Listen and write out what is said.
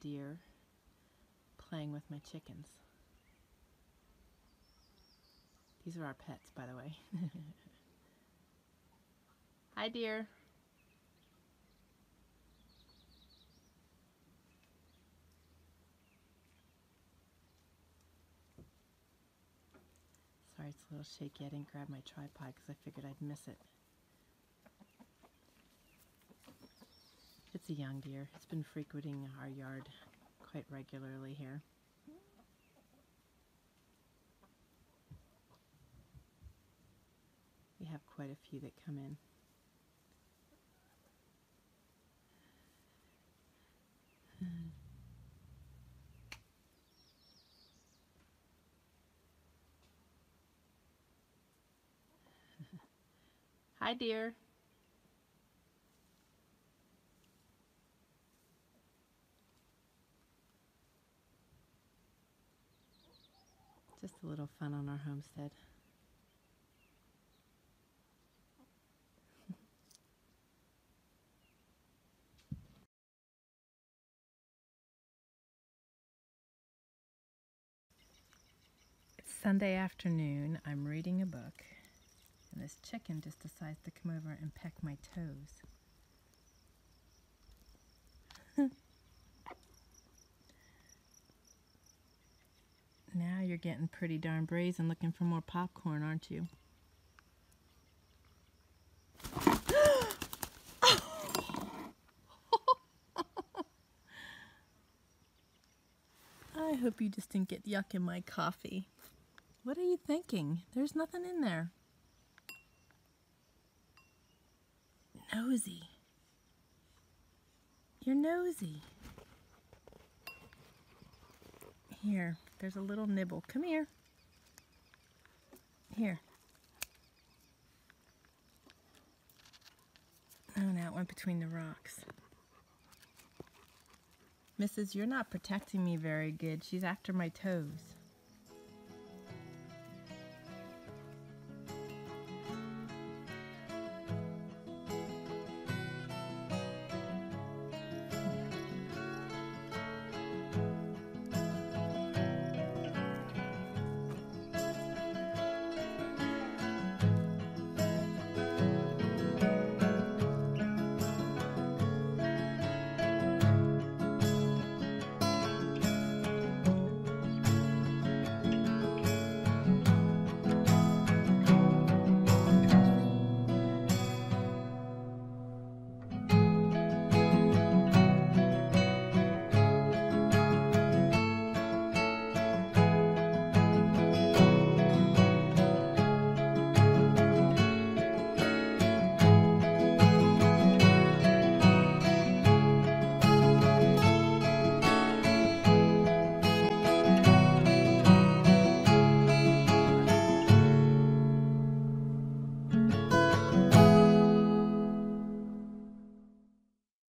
deer playing with my chickens. These are our pets, by the way. Hi, dear. Sorry, it's a little shaky. I didn't grab my tripod because I figured I'd miss it. It's a young deer. It's been frequenting our yard quite regularly here. We have quite a few that come in. Hi, dear. Just a little fun on our homestead. it's Sunday afternoon. I'm reading a book, and this chicken just decides to come over and peck my toes. now you're getting pretty darn brazen looking for more popcorn, aren't you? I hope you just didn't get yuck in my coffee. What are you thinking? There's nothing in there. Nosy. You're nosy. Here, there's a little nibble. Come here. Here. Oh, now it went between the rocks. Mrs., you're not protecting me very good. She's after my toes.